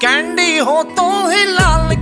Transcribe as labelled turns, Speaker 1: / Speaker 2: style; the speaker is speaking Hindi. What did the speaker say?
Speaker 1: कैंडी हो तू ही लाल